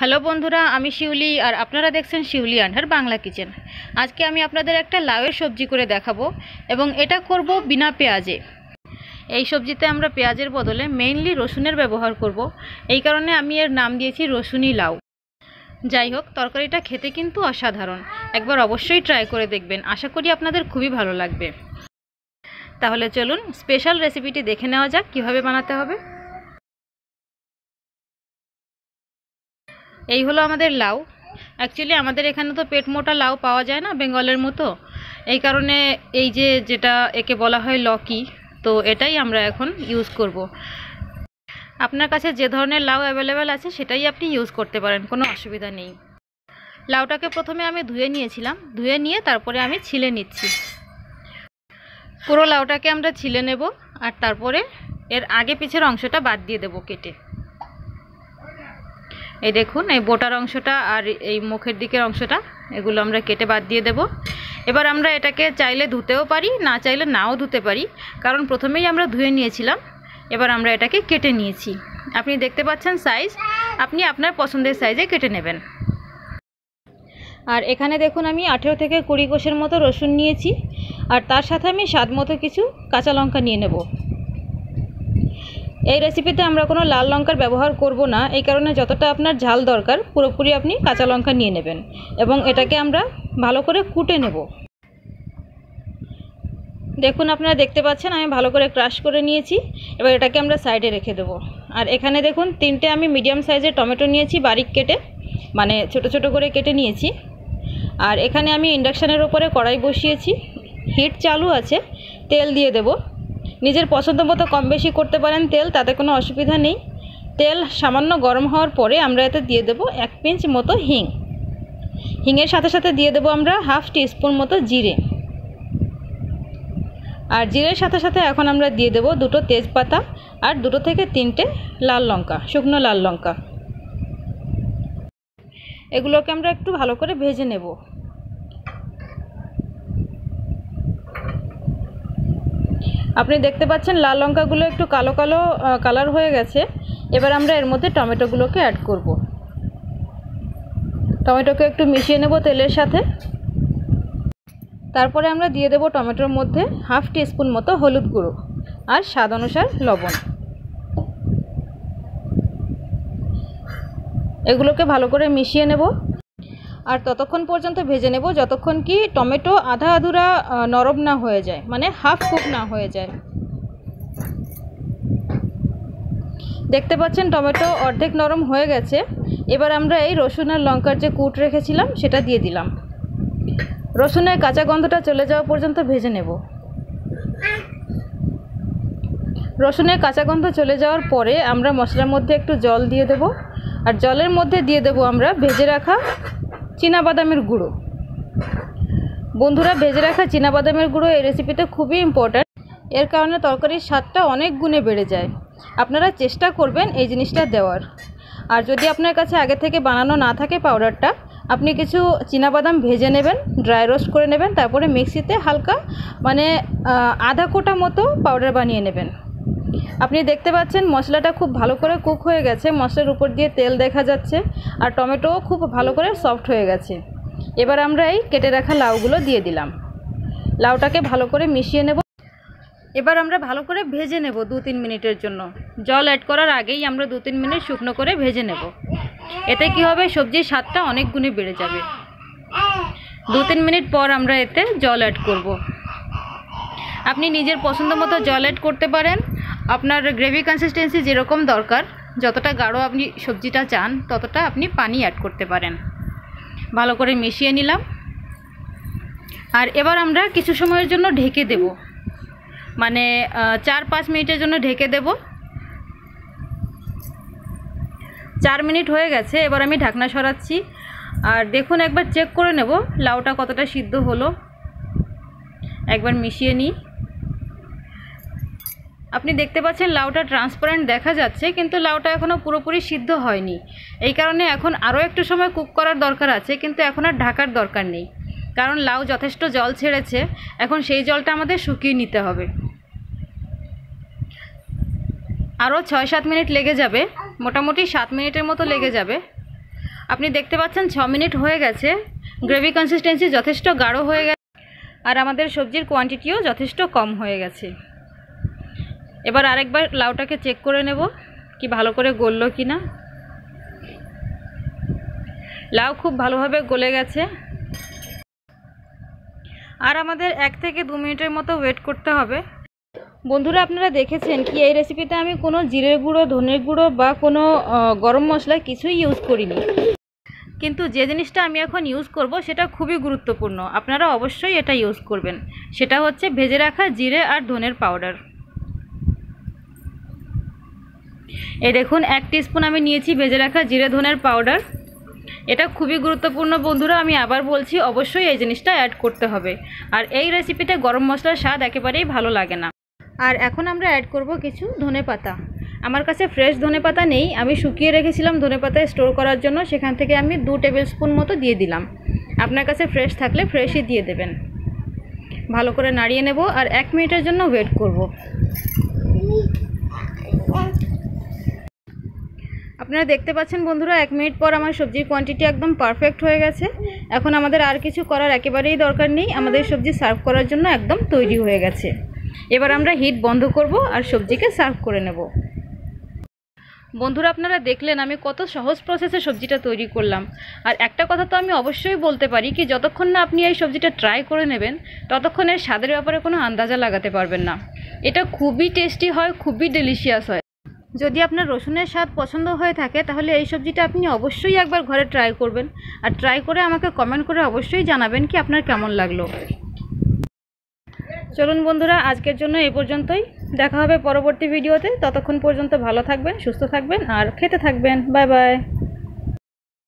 Hello বন্ধুরা, আমি শিউলি আর আপনারা দেখছেন শিউলি আন্ডার বাংলা কিচেন। আজকে আমি আপনাদের একটা লাউয়ের সবজি করে দেখাবো এবং এটা করব বিনা পেঁয়াজে। এই সবজিতে আমরা পেঁয়াজের বদলে মেইনলি রসুনের ব্যবহার করব। এই কারণে আমি এর নাম দিয়েছি রসুনি লাউ। যাই হোক, তরকারিটা খেতে কিন্তু অসাধারণ। একবার অবশ্যই ট্রাই করে দেখবেন। আশা করি আপনাদের খুবই ভালো লাগবে। তাহলে চলুন স্পেশাল রেসিপিটি দেখে নেওয়া যাক, কীভাবে বানাতে হবে। এই হলো আমাদের লাউ। অ্যাকচুয়ালি আমাদের এখানে তো পেট মোটা লাউ পাওয়া যায় না বেঙ্গলের মতো। এই কারণে এই যে যেটা একে বলা হয় লকি, তো এটাই আমরা এখন ইউজ করব। আপনার কাছে যে ধরনের লাউ অ্যাভেলেবেল আছে সেটাই আপনি ইউজ করতে পারেন, কোনো অসুবিধা নেই। লাউটাকে প্রথমে আমি ধুয়ে নিয়েছিলাম, ধুয়ে নিয়ে তারপরে আমি ছিলে নিচ্ছি। পুরো লাউটাকে আমরা ছিলে নেব আর তারপরে এর আগে পিছের অংশটা বাদ দিয়ে দেবো কেটে। এই দেখুন, এই বোটার অংশটা আর এই মুখের দিকের অংশটা, এগুলো আমরা কেটে বাদ দিয়ে দেব। এবার আমরা এটাকে চাইলে ধুতেও পারি, না চাইলে নাও ধুতে পারি। কারণ প্রথমেই আমরা ধুয়ে নিয়েছিলাম, এবার আমরা এটাকে কেটে নিয়েছি। আপনি দেখতে পাচ্ছেন সাইজ আপনি আপনার পছন্দের সাইজে কেটে নেবেন। আর এখানে দেখুন, আমি আঠেরো থেকে কুড়ি কোষের মতো রসুন নিয়েছি। আর তার সাথে আমি স্বাদ মতো কিছু কাঁচা লঙ্কা নিয়ে নেব। এই রেসিপিতে আমরা কোনো লাল লঙ্কার ব্যবহার করব না। এই কারণে যতটা আপনার ঝাল দরকার, পুরোপুরি আপনি কাঁচা লঙ্কা নিয়ে নেবেন এবং এটাকে আমরা ভালো করে কুটে নেব। দেখুন, আপনারা দেখতে পাচ্ছেন, আমি ভালো করে ক্রাশ করে নিয়েছি। এবার এটাকে আমরা সাইডে রেখে দেবো। আর এখানে দেখুন, তিনটে আমি মিডিয়াম সাইজের টমেটো নিয়েছি বারিক কেটে মানে ছোট ছোট করে কেটে নিয়েছি। আর এখানে আমি ইন্ডাকশানের ওপরে কড়াই বসিয়েছি। হিট চালু আছে, তেল দিয়ে দেব। নিজের পছন্দ মতো কম বেশি করতে পারেন তেল, তাতে কোনো অসুবিধা নেই। তেল সামান্য গরম হওয়ার পরে আমরা এতে দিয়ে দেব এক পিঞ্চ মতো হিং। হিংয়ের সাথে সাথে দিয়ে দেবো আমরা হাফ টিস্পুন মতো জিরে। আর জিরের সাথে সাথে এখন আমরা দিয়ে দেব দুটো তেজপাতা আর দুটো থেকে তিনটে লাল লঙ্কা, শুকনো লাল লঙ্কা। এগুলোকে আমরা একটু ভালো করে ভেজে নেব। আপনি দেখতে পাচ্ছেন লাল লঙ্কাগুলো একটু কালো কালো কালার হয়ে গেছে। এবার আমরা এর মধ্যে টমেটোগুলোকে অ্যাড করব। টমেটোকে একটু মিশিয়ে নেব তেলের সাথে। তারপরে আমরা দিয়ে দেব টমেটোর মধ্যে হাফ টিস্পুন মতো হলুদ গুঁড়ো আর স্বাদ অনুসার লবণ। এগুলোকে ভালো করে মিশিয়ে নেব। আর ততক্ষণ পর্যন্ত ভেজে নেব যতক্ষণ কি টমেটো, আধা আধুরা নরম না হয়ে যায়। মানে হাফ কুক না হয়ে যায়। দেখতে পাচ্ছেন টমেটো অর্ধেক নরম হয়ে গেছে। এবার আমরা এই রসুন আর লঙ্কার যে কুট রেখেছিলাম, সেটা দিয়ে দিলাম। রসুনের কাঁচা গন্ধটা চলে যাওয়া পর্যন্ত ভেজে নেব। রসুনের কাঁচা গন্ধ চলে যাওয়ার পরে আমরা মশলার মধ্যে একটু জল দিয়ে দেব। আর জলের মধ্যে দিয়ে দেব আমরা ভেজে রাখা বাদামের গুঁড়ো। বন্ধুরা, ভেজে রাখা বাদামের গুঁড়ো এই রেসিপিতে খুবই ইম্পর্ট্যান্ট এর কারণে তরকারির স্বাদটা অনেক গুণে বেড়ে যায়। আপনারা চেষ্টা করবেন এই জিনিসটা দেওয়ার। আর যদি আপনার কাছে আগে থেকে বানানো না থাকে পাউডারটা আপনি কিছু বাদাম ভেজে নেবেন ড্রাই রোস্ট করে নেবেন, তারপরে মিক্সিতে হালকা মানে আধা কোটা মতো পাউডার বানিয়ে নেবেন। আপনি দেখতে পাচ্ছেন মশলাটা খুব ভালো করে কুক হয়ে গেছে। মশলার উপর দিয়ে তেল দেখা যাচ্ছে আর টমেটোও খুব ভালো করে সফট হয়ে গেছে। এবার আমরা এই কেটে রাখা লাউগুলো দিয়ে দিলাম। লাউটাকে ভালো করে মিশিয়ে নেব। এবার আমরা ভালো করে ভেজে নেব দু তিন মিনিটের জন্য। জল অ্যাড করার আগেই আমরা দু তিন মিনিট শুকনো করে ভেজে নেব। এতে কি হবে? সবজির স্বাদটা অনেক গুণে বেড়ে যাবে। দু তিন মিনিট পর আমরা এতে জল অ্যাড করব। আপনি নিজের পছন্দ মতো জল অ্যাড করতে পারেন। আপনার গ্রেভি কনসিস্টেন্সি যেরকম দরকার, যতটা গাঢ় আপনি সবজিটা চান, ততটা আপনি পানি অ্যাড করতে পারেন। ভালো করে মিশিয়ে নিলাম। আর এবার আমরা কিছু সময়ের জন্য ঢেকে দেব। মানে চার পাঁচ মিনিটের জন্য ঢেকে দেব। চার মিনিট হয়ে গেছে, এবার আমি ঢাকনা সরাচ্ছি। আর দেখুন, একবার চেক করে নেব লাউটা কতটা সিদ্ধ হলো। একবার মিশিয়ে নিই। আপনি দেখতে পাচ্ছেন লাউটা ট্রান্সপারেন্ট দেখা যাচ্ছে, কিন্তু লাউটা এখনও পুরোপুরি সিদ্ধ হয়নি। এই কারণে এখন আরও একটু সময় কুক করার দরকার আছে, কিন্তু এখন আর ঢাকার দরকার নেই। কারণ লাউ যথেষ্ট জল ছেড়েছে, এখন সেই জলটা আমাদের শুকিয়ে নিতে হবে। আরও ছয় সাত মিনিট লেগে যাবে, মোটামুটি সাত মিনিটের মতো লেগে যাবে। আপনি দেখতে পাচ্ছেন ছ মিনিট হয়ে গেছে গ্রেভি কনসিস্টেন্সি যথেষ্ট গাঢ় হয়ে গেছে, আর আমাদের সবজির কোয়ান্টিটিও যথেষ্ট কম হয়ে গেছে। এবার আরেকবার লাউটাকে চেক করে নেব কি ভালো করে গললো কি না লাউ খুব ভালোভাবে গলে গেছে। আর আমাদের এক থেকে দু মিনিটের মতো ওয়েট করতে হবে। বন্ধুরা, আপনারা দেখেছেন কি এই রেসিপিতে আমি কোনো জিরের গুঁড়ো, ধনের গুঁড়ো বা কোনো গরম মশলা কিছুই ইউজ করিনি। কিন্তু যে জিনিসটা আমি এখন ইউজ করব সেটা খুবই গুরুত্বপূর্ণ। আপনারা অবশ্যই এটা ইউজ করবেন। সেটা হচ্ছে ভেজে রাখা জিরে আর ধনের পাউডার এই দেখুন, এক স্পুন আমি নিয়েছি ভেজে রাখা জিরে ধনের পাউডার এটা খুবই গুরুত্বপূর্ণ বন্ধুরা, আমি আবার বলছি, অবশ্যই এই জিনিসটা অ্যাড করতে হবে। আর এই রেসিপিতে গরম মশলার স্বাদ একেবারেই ভালো লাগে না। আর এখন আমরা অ্যাড করব কিছু ধনে পাতা। আমার কাছে ফ্রেশ ধনে পাতা নেই, আমি শুকিয়ে রেখেছিলাম ধনে পাতা স্টোর করার জন্য, সেখান থেকে আমি দু টেবিল স্পুন মতো দিয়ে দিলাম। আপনার কাছে ফ্রেশ থাকলে ফ্রেশই দিয়ে দেবেন। ভালো করে নাড়িয়ে নেব, আর এক মিনিটের জন্য ওয়েট করব। আপনারা দেখতে পাচ্ছেন বন্ধুরা, এক মিনিট পর আমার সবজির কোয়ান্টিটি একদম পারফেক্ট হয়ে গেছে। এখন আমাদের আর কিছু করার একেবারেই দরকার নেই। আমাদের সবজি সার্ভ করার জন্য একদম তৈরি হয়ে গেছে। এবার আমরা হিট বন্ধ করব আর সবজিকে সার্ভ করে নেব। বন্ধুরা, আপনারা দেখলেন আমি কত সহজ প্রসেসে সবজিটা তৈরি করলাম। আর একটা কথা তো আমি অবশ্যই বলতে পারি কি, যতক্ষণ না আপনি এই সবজিটা ট্রাই করে নেবেন ততক্ষণ এর স্বাদের ব্যাপারে কোনো আন্দাজা লাগাতে পারবেন না। এটা খুবই টেস্টি হয়, খুবই ডেলিশিয়াস হয়। যদি আপনার রসুনের স্বাদ পছন্দ হয়ে থাকে, তাহলে এই সবজিটা আপনি অবশ্যই একবার ঘরে ট্রাই করবেন। আর ট্রাই করে আমাকে কমেন্ট করে অবশ্যই জানাবেন কি আপনার কেমন লাগল। চলুন বন্ধুরা, আজকের জন্য এ পর্যন্তই। দেখা হবে পরবর্তী ভিডিওতে ততক্ষণ পর্যন্ত ভালো থাকবেন, সুস্থ থাকবেন, আর খেতে থাকবেন। Bye bye